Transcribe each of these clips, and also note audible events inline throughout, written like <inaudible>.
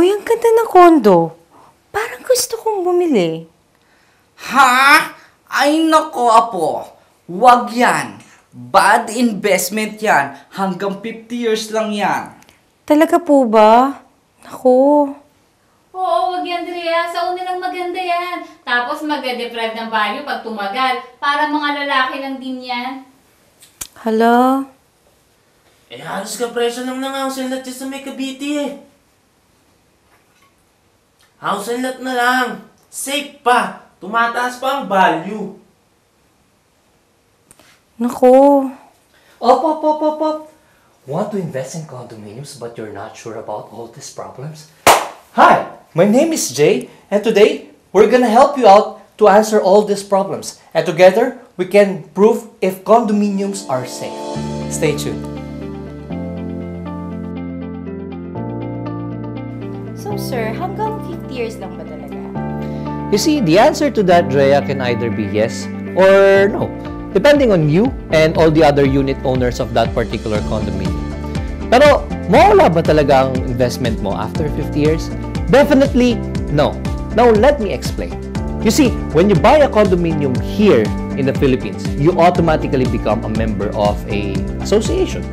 Uy, ang ganda ng kondo. Parang gusto kong bumili. Ha? Ay nako, apo. Wag yan. Bad investment yan. Hanggang 50 years lang yan. Talaga po ba? Naku. Oo, wag yan, Drea. Sa una lang maganda yan. Tapos magde-deprive ng value pag tumagal. Para mga lalaki lang din yan. Hala. Eh, halos ka presyo lang ng house and lot sa may Cavite eh. House and lot na lang. Safe pa. Tumataas pa ang value. Naku. Up, up, up, up, up. Want to invest in condominiums but you're not sure about all these problems? Hi, my name is Jay, and today we're gonna help you out to answer all these problems. And together, we can prove if condominiums are safe. Stay tuned. So, sir, hanggang 50 lang ba talaga? You see, the answer to that, Drea, can either be yes or no, depending on you and all the other unit owners of that particular condominium. Pero, mawala ba talaga ang investment mo after 50 years? Definitely no. Now, let me explain. You see, when you buy a condominium here in the Philippines, you automatically become a member of a association.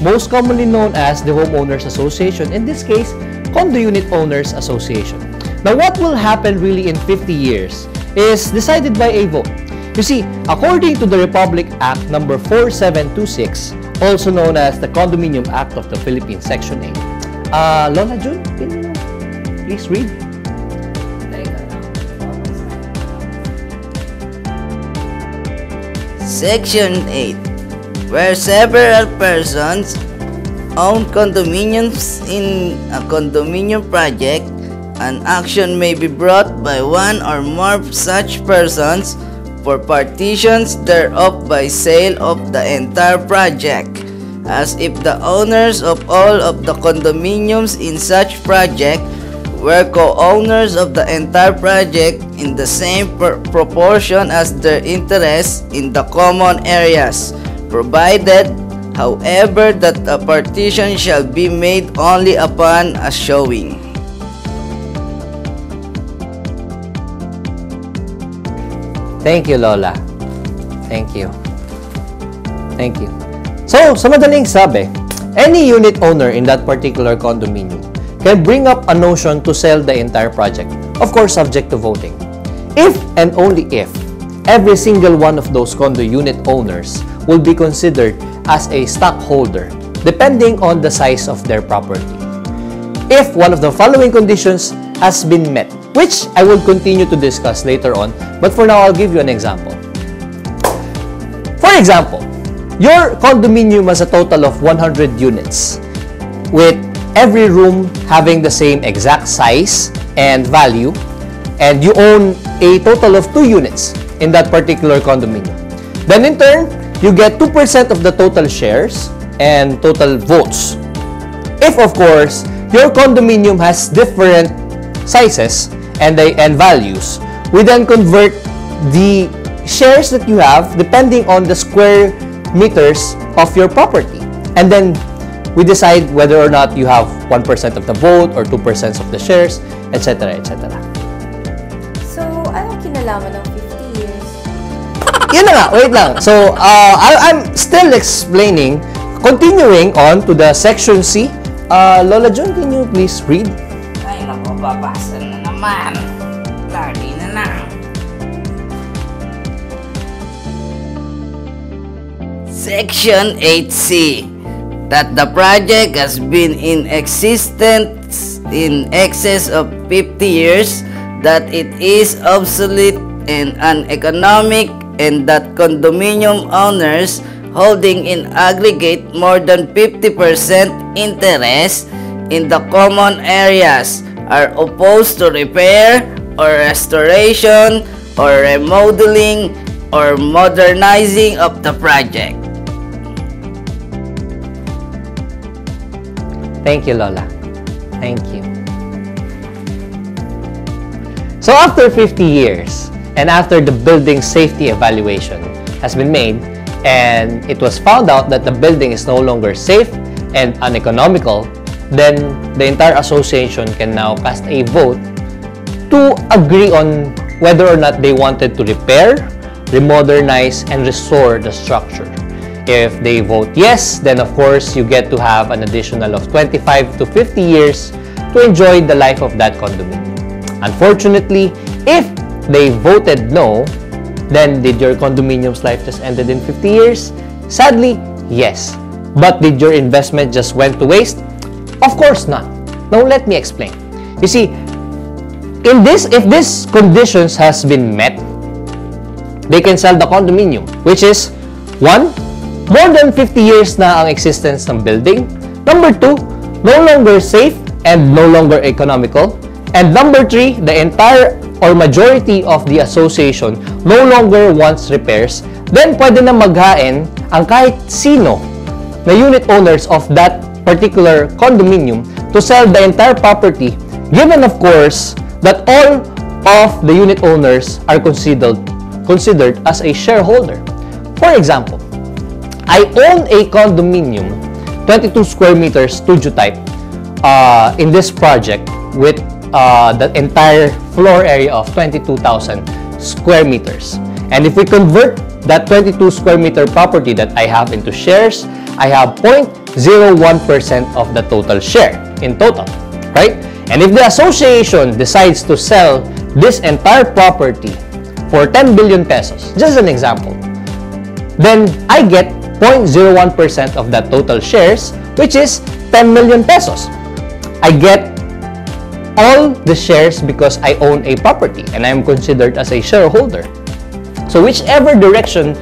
Most commonly known as the Homeowners Association, in this case, Condo Unit Owners Association. Now, what will happen really in 50 years is decided by a vote. You see, according to the Republic Act number 4726, also known as the Condominium Act of the Philippines, Section 8. Uh, Lola June, can you please read? Section 8. Where several persons own condominiums in a condominium project, an action may be brought by one or more such persons for partitions thereof by sale of the entire project, as if the owners of all of the condominiums in such project were co-owners of the entire project in the same proportion as their interests in the common areas, provided, however, that a partition shall be made only upon a showing. Thank you, Lola. Thank you. Thank you. So, sa madaling sabi, any unit owner in that particular condominium can bring up a notion to sell the entire project, of course subject to voting. If and only if every single one of those condo unit owners will be considered as a stockholder depending on the size of their property. If one of the following conditions has been met, which I will continue to discuss later on, but for now I'll give you an example. For example, your condominium has a total of 100 units with every room having the same exact size and value and you own a total of 2 units in that particular condominium. Then in turn, you get 2% of the total shares and total votes. If of course, your condominium has different sizes and the, and values, we then convert the shares that you have depending on the square meters of your property. And then we decide whether or not you have 1% of the vote or 2% of the shares, etc. etc. So, anong kinalaman ng 50 years? <laughs> Yun na nga, wait lang. So, uh, I, I'm still explaining, continuing on to the section C. Uh, Lola John, can you please read? Ay nako, babasa na Lagi na lang. Section 8C that the project has been in existence in excess of 50 years, that it is obsolete and uneconomic, and that condominium owners holding in aggregate more than 50% interest in the common areas are opposed to repair or restoration or remodeling or modernizing of the project. Thank you, Lola. Thank you. So after 50 years, and after the building safety evaluation has been made, and it was found out that the building is no longer safe and uneconomical, then the entire association can now cast a vote to agree on whether or not they wanted to repair, remodernize, and restore the structure. If they vote yes, then of course you get to have an additional of 25 to 50 years to enjoy the life of that condominium. Unfortunately, if they voted no, then did your condominium's life just ended in 50 years? Sadly, yes. But did your investment just went to waste? Of course not. Now let me explain. You see, in this if this conditions has been met, they can sell the condominium, which is one, more than 50 years na ang existence ng building. Number two, no longer safe and no longer economical. And number three, the entire or majority of the association no longer wants repairs, then pwede na maghain ang kahit sino na unit owners of that particular condominium to sell the entire property given of course that all of the unit owners are considered considered as a shareholder. For example, I own a condominium 22 square meters studio type uh, in this project with uh, the entire floor area of 22,000 square meters. And if we convert that 22 square meter property that I have into shares, I have 0.01% of the total share in total, right? And if the association decides to sell this entire property for 10 billion pesos, just an example, then I get 0.01% of that total shares, which is 10 million pesos. I get all the shares because I own a property and I am considered as a shareholder. So whichever direction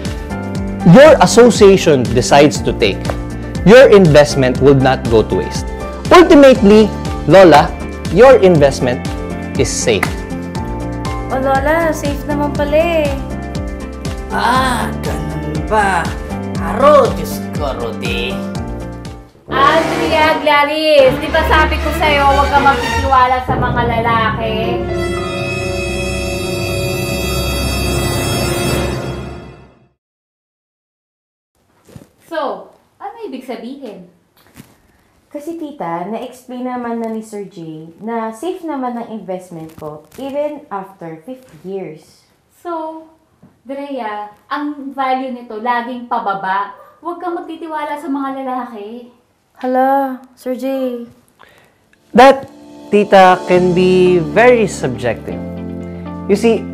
your association decides to take, your investment will not go to waste. Ultimately, Lola, your investment is safe. O Lola, safe naman pala eh. Ah, ganun ba? Aro, Diyos ko, Rudy. Andrea Gladys, di ba sabi ko sa'yo huwag ka magtitiwala sa mga lalaki? Ibig sabihin? Kasi tita, na-explain naman na ni Sir J na safe naman ang investment ko even after 50 years. So, Drea, ang value nito laging pababa. Huwag kang magtitiwala sa mga lalaki. Hala, Sir J. That, tita, can be very subjective. You see,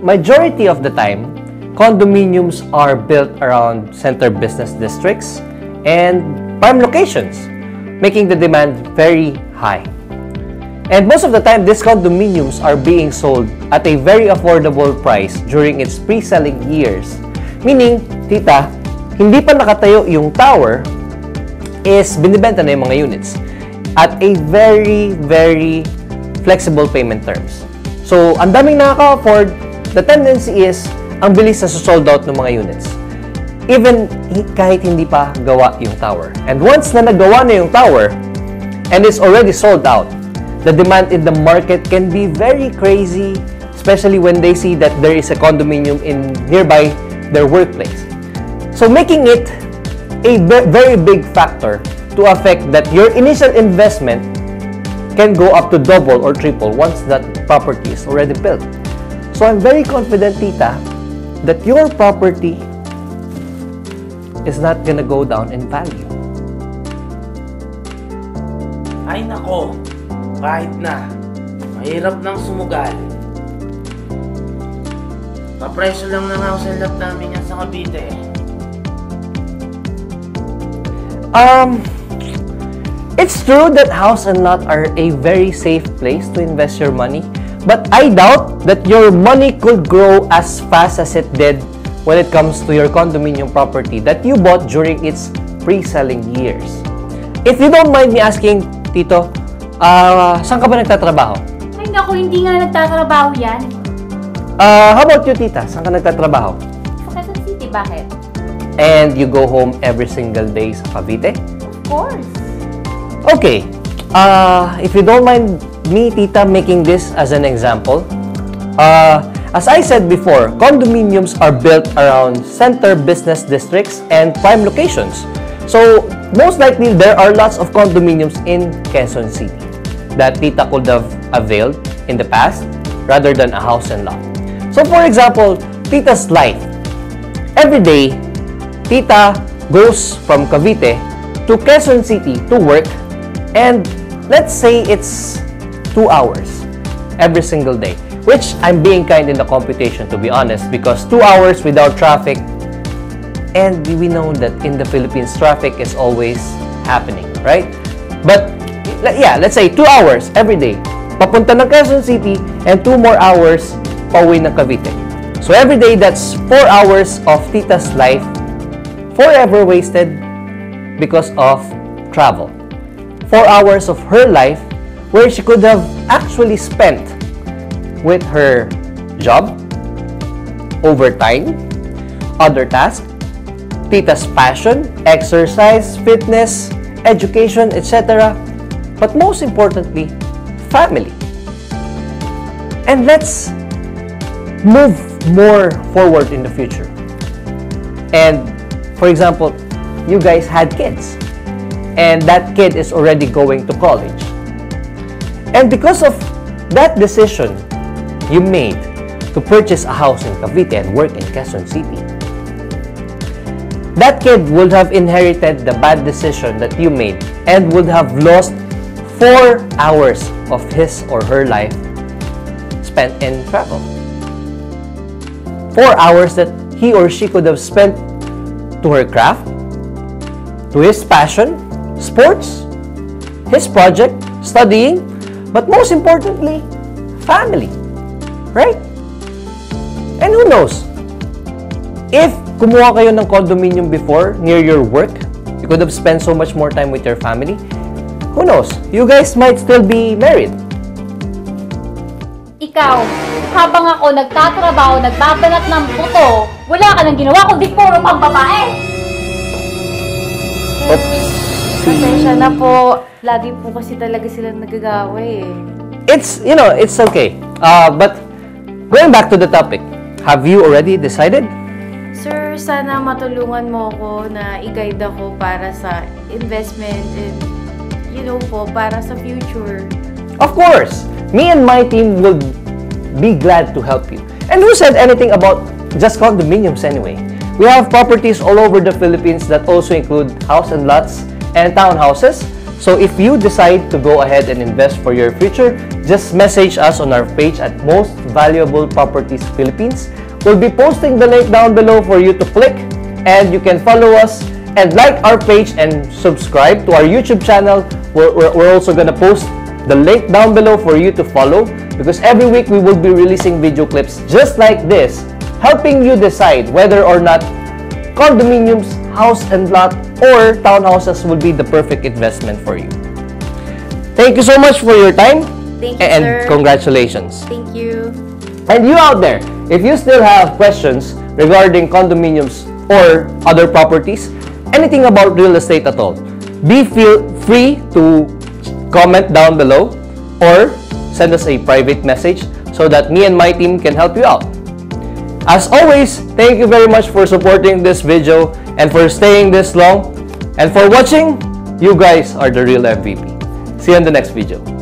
majority of the time, condominiums are built around center business districts and prime locations, making the demand very high. And most of the time, these condominiums are being sold at a very affordable price during its pre-selling years. Meaning, tita, hindi pa nakatayo yung tower, is binibenta na yung mga units at a very, very flexible payment terms. So, ang daming nakaka-afford, the tendency is, ang bilis na sold out ng mga units. Even hi- kahit hindi pa gawa yung tower. And once na nagawa na yung tower, and it's already sold out, the demand in the market can be very crazy, especially when they see that there is a condominium in nearby their workplace. So making it a ve- very big factor to affect that your initial investment can go up to double or triple once that property is already built. So I'm very confident, Tita, that your property is not gonna go down in value. Ay nako, kahit na. Mahirap nang sumugal. Papresyo lang ng house and lot namin yan sa Cavite. Um, it's true that house and lot are a very safe place to invest your money, but I doubt that your money could grow as fast as it did when it comes to your condominium property that you bought during its pre-selling years. If you don't mind me asking, Tito, ah, saan ka ba nagtatrabaho? Ay naku, hindi nga nagtatrabaho yan. Ah, how about you, Tita? Saan ka nagtatrabaho? Sa Quezon City, bakit? And you go home every single day sa Cavite? Of course. Okay. Uh, if you don't mind me, Tita, making this as an example, uh, as I said before, condominiums are built around center business districts and prime locations. So, most likely, there are lots of condominiums in Quezon City that Tita could have availed in the past rather than a house and lot. So, for example, Tita's life. Every day, Tita goes from Cavite to Quezon City to work and let's say it's two hours every single day which I'm being kind in the computation to be honest because two hours without traffic and we know that in the Philippines traffic is always happening right but yeah let's say two hours every day papunta ng Quezon City and two more hours pauwi ng Cavite so every day that's four hours of Tita's life forever wasted because of travel. Four hours of her life where she could have actually spent with her job, overtime, other tasks, Tita's passion, exercise, fitness, education, etc. But most importantly, family. And let's move more forward in the future. And for example, you guys had kids and that kid is already going to college. And because of that decision you made to purchase a house in Cavite and work in Quezon City, that kid would have inherited the bad decision that you made and would have lost four hours of his or her life spent in travel. Four hours that he or she could have spent to her craft, to his passion, sports, his project, studying, but most importantly, family. Right? And who knows? If kumuha kayo ng condominium before near your work, you could have spent so much more time with your family. Who knows? You guys might still be married. Ikaw, habang ako nagtatrabaho, nagbabanat ng buto, wala ka nang ginawa kundi puro pang babae. Pasensya na po. Lagi po kasi talaga silang nagagawa eh. It's, you know, it's okay. Uh, but going back to the topic, have you already decided? Sir, sana matulungan mo ako na i-guide ako para sa investment and, you know po, para sa future. Of course, me and my team will be glad to help you. And who said anything about just condominiums anyway? We have properties all over the Philippines that also include house and lots and townhouses. So if you decide to go ahead and invest for your future, just message us on our page at Most Valuable Properties Philippines. We'll be posting the link down below for you to click and you can follow us and like our page and subscribe to our YouTube channel. We're, we're, we're also gonna post the link down below for you to follow because every week we will be releasing video clips just like this helping you decide whether or not condominiums, house and lot, or townhouses will be the perfect investment for you. Thank you so much for your time Thank you, and sir. congratulations. Thank you. And you out there, if you still have questions regarding condominiums or other properties, anything about real estate at all, be feel free to comment down below or send us a private message so that me and my team can help you out. As always, thank you very much for supporting this video and for staying this long and for watching. You guys are the real MVP. See you in the next video.